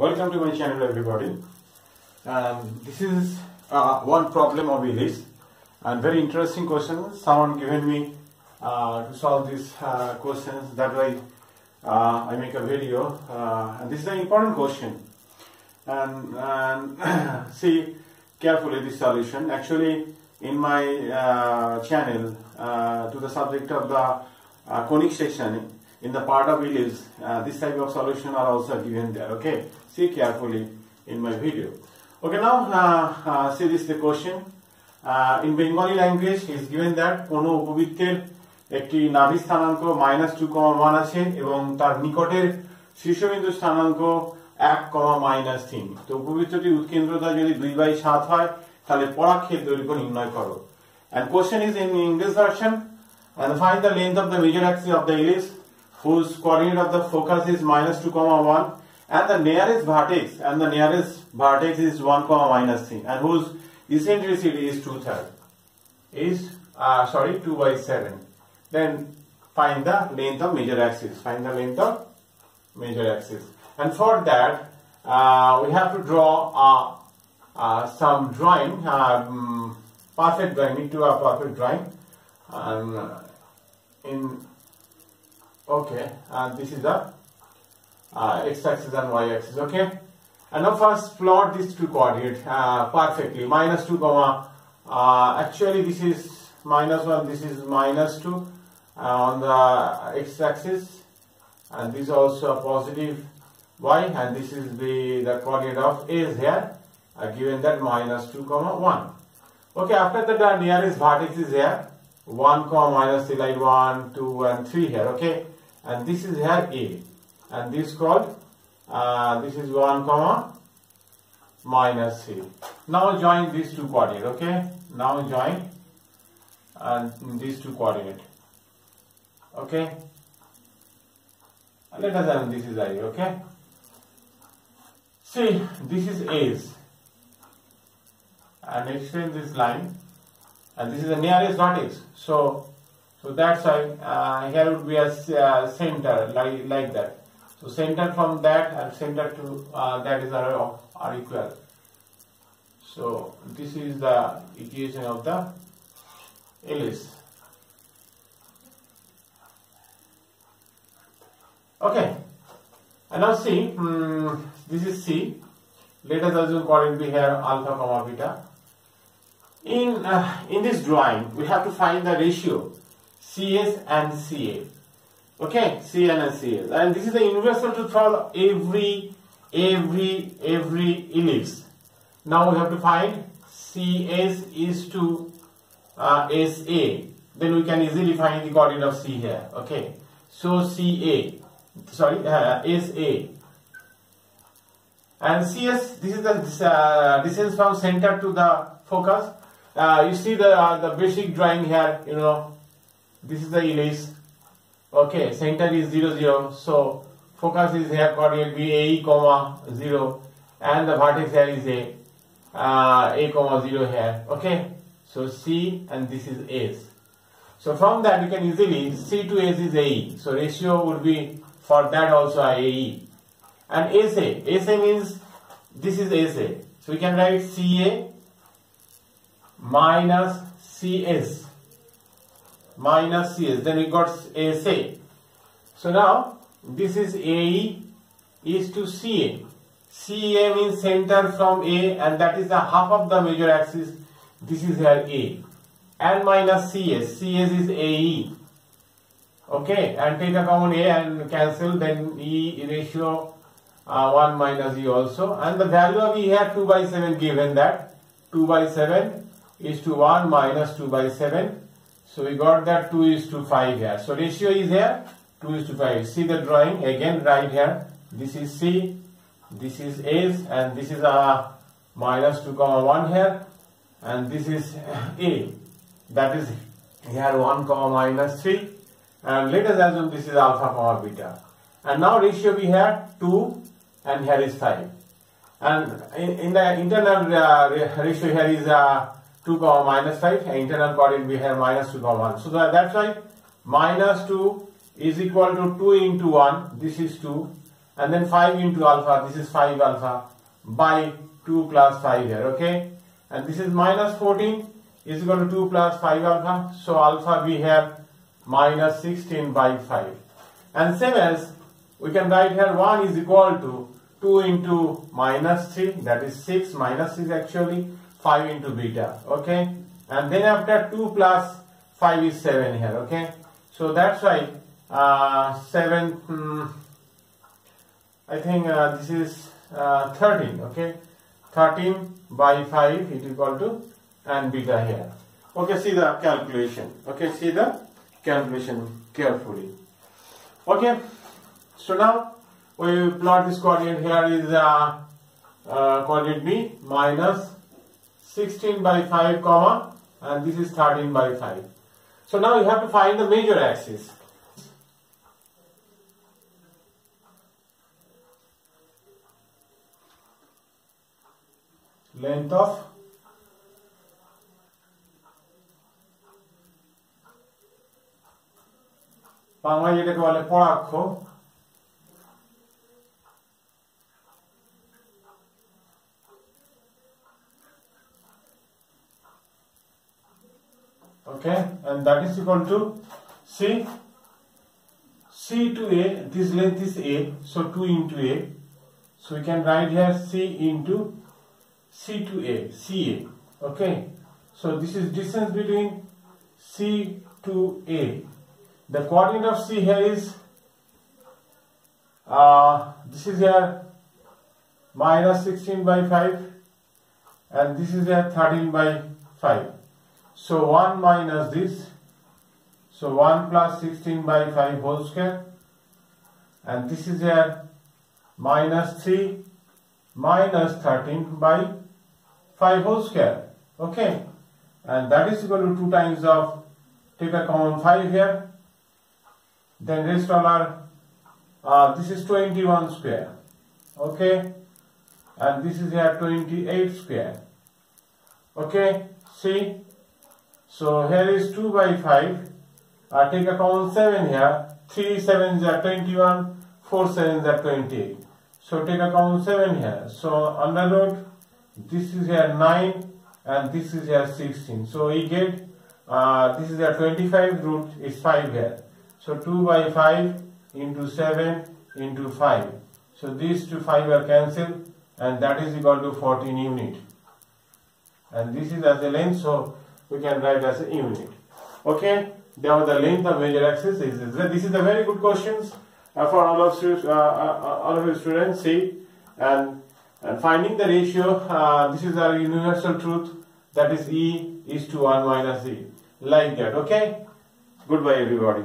Welcome to my channel everybody. Um, this is uh, one problem of ellipse and very interesting question. Someone given me uh, to solve these uh, questions. That way uh, I make a video uh, and this is an important question. And, and see carefully this solution. Actually in my uh, channel to the subject of the conic section in the part of Ellis, uh, this type of solution are also given there. Okay, see carefully in my video. Okay, now uh, uh, see this the question. Uh, in Bengali language is given that কোনো উপবৃত্তের একটি নাভি স্থানাঙ্ক minus two comma one আছে এবং তার নিকটের শীর্ষবিন্দু স্থানাঙ্ক এক কমা মাইনাস তিন তো উপবৃত্তটির উৎকেন্দ্রতা যদি দুই বাই সাত হয় তাহলে পরাক্ষের দৈর্ঘ্য নির্ণয় করো and question is in English version and find the length of the major axis of the ellipse whose coordinate of the focus is minus 2 comma 1 and the nearest vertex and the nearest vertex is 1 comma minus 3 and whose eccentricity is 2 third is uh, sorry 2 by 7 then find the length of major axis find the length of major axis. And for that uh, we have to draw uh, some drawing um, perfect drawing need to have perfect drawing uh, in okay and this is the uh, x-axis and y-axis okay? And now first plot these two coordinates uh, perfectly. Minus 2 comma uh, actually this is minus 1 this is minus 2 uh, on the x-axis. And this is also a positive y and this is the the coordinate of a is here uh, given that minus 2 comma 1 okay after that the nearest vertex is here. 1 comma minus 3 like 1 2 and 3 here okay and this is here a. And this called uh, this is 1 comma minus 3 now join these two coordinate okay? Now join and these two coordinate okay? Let us and this is i okay? See this is a's. And extend this line. And this is the nearest vertex so so that's why uh, here would be a uh, center like like that. So center from that and center to uh, that is are, are equal. So this is the equation of the ellipse okay. And now see um, this is c. Let us assume coordinate be here alpha comma beta. In uh, in this drawing we have to find the ratio cs and ca. Okay cn and cs. And this is the universal truth for every every every ellipse now we have to find cs is to uh, sa. Then we can easily find the coordinate of c here. Okay. So ca. Sorry uh, sa. And cs this is the uh, distance from center to the focus. Uh, you see the uh, the basic drawing here you know this is the ellipse okay center is 0 0 so focus is here coordinate be a comma 0 and the vertex here is a. Uh, a comma 0 here. Okay so c and this is s so from that you can easily c to s is ae so ratio would be for that also ae and sa sa means this is sa so we can write ca minus cs minus cs then we got sa so now this is ae is to ca ca means center from a and that is the half of the major axis. This is here a. And minus cs cs is ae okay and take a common a and cancel then e ratio uh, 1 minus e also. And the value of e here 2 by 7 given that. 2 by 7 is to 1 minus 2 by 7 so we got that 2 is to 5 here. So ratio is here 2 is to 5 see the drawing again right here. This is c this is s and this is a minus 2 comma 1 here and this is a. That is here 1 comma minus 3 and let us assume this is alpha comma beta. And now ratio we have 2 and here is 5 and in, in the internal uh, ratio here is uh, 2 comma minus 5 and internal coordinate we have minus 2 comma 1 so that, that's why minus 2 is equal to 2 into 1 this is 2 and then 5 into alpha, this is 5 alpha by 2 plus 5 here, okay? And this is minus 14 is equal to 2 plus 5 alpha, so alpha we have minus 16 by 5. And same as we can write here 1 is equal to 2 into minus 3 that is 6 minus 6 actually 5 into beta okay? And then after 2 plus 5 is 7 here okay? So that's why uh, 7 hmm, I think uh, this is uh, 13 okay? 13 by 5 it is equal to and beta here. Okay see the calculation okay? See the calculation carefully. Okay so now we plot this coordinate here is uh, uh, coordinate b minus 16 by 5 comma and this is 13 by 5 so now you have to find the major axis length of বাংলায় যেটাকে বলে পরাক্ষ okay? And that is equal to c. C to a this length is a so 2 into a. So we can write here c into c to a ca okay? So this is distance between c to a. The coordinate of c here is uh, this is here minus 16 by 5 and this is here 13 by 5 so 1 minus this. So 1 plus 16 by 5 whole square. And this is here minus 3 minus 13 by 5 whole square. Okay. And that is equal to 2 times of, take a common 5 here. Then rest all are, uh, this is 21 square. Okay. And this is here 28 square. Okay. See so here is 2 by 5. I take a common 7 here. 3 7s are 21, 4 7s are 28. So take a common 7 here. So under root, this is here 9 and this is here 16. So we get, uh, this is here 25 root is 5 here. So 2 by 5 into 7 into 5. So these two 5 are cancelled and that is equal to 14 unit. And this is as a length. So we can write as a unit. Okay, now the length of major axis is this is a very good questions uh, for all of uh, uh, uh, all of your students. See, and and finding the ratio. This is a universal truth that is E is to one minus E like that. Okay, goodbye everybody.